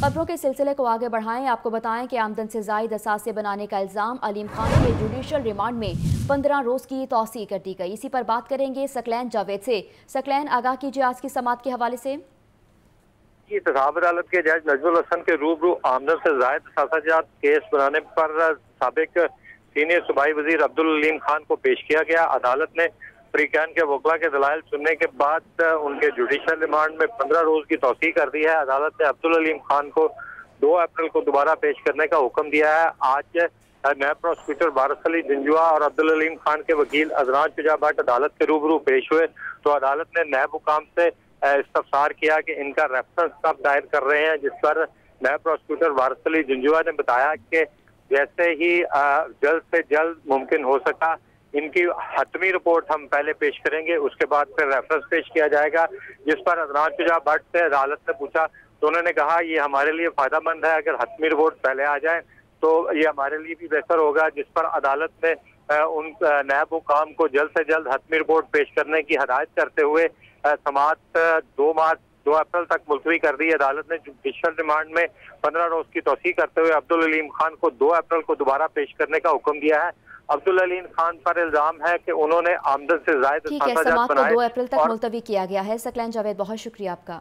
خبروں کے سلسلے کو آگے بڑھائیں، آپ کو بتائیں کہ آمدن سے زائد اثاثے بنانے کا الزام علیم خان کے جوڈیشل ریمانڈ میں پندرہ روز کی توسیع کر دی گئی۔ اسی پر بات کریں گے سکلین جاوید سے۔ سکلین، آگاہ کیجیے آج کی سماعت کے حوالے سے۔ جی، اتخاب عدالت کے جج نجم الحسن کے روبرو آمدن سے زائد اثاثہ جات کیس بنانے پر سابق سینئر صوبائی وزیر عبدالعلیم خان کو پیش کیا گیا۔ عدالت نے فریقین کے وکلا کے دلائل سننے کے بعد ان کے جوڈیشل ریمانڈ میں پندرہ روز کی توسیع کر دی ہے۔ عدالت نے عبدالعلیم خان کو دو اپریل کو دوبارہ پیش کرنے کا حکم دیا ہے۔ آج نیب پروسیکیوٹر بارس علی جنجوا اور عبدالعلیم خان کے وکیل ازران شجا بٹ عدالت کے روبرو پیش ہوئے۔ تو عدالت نے نیب حکام سے استفسار کیا کہ ان کا ریفرنس کب دائر کر رہے ہیں، جس پر نیب پروسیکیوٹر بارس علی جنجوا نے بتایا کہ جیسے ہی جلد سے جلد ممکن ہو سکا ان کی حتمی رپورٹ ہم پہلے پیش کریں گے، اس کے بعد پھر ریفرنس پیش کیا جائے گا، جس پر ادنان شجا بٹ سے عدالت نے پوچھا، تو انہوں نے کہا، یہ ہمارے لیے فائدہ مند ہے، اگر حتمی رپورٹ پہلے آ جائے تو یہ ہمارے لیے بھی بہتر ہوگا، جس پر عدالت نے ان نیب حکام کو جلد سے جلد حتمی رپورٹ پیش کرنے کی ہدایت کرتے ہوئے سماعت دو مارچ دو اپریل تک ملتوی کر دی عدالت نے جوڈیشل ریمانڈ میں پندرہ روز کی توسیع کرتے ہوئے عبدالعلیم خان کو دو اپریل کو دوبارہ پیش کرنے کا حکم دیا ہے۔ عبدالعلیم خان پر الزام ہے کہ انہوں نے آمدن سے زائد ٹھیک ہے سماعت کو دو اپریل تک ملتوی کیا گیا ہے۔ سکلین جاوید بہت شکریہ آپ کا۔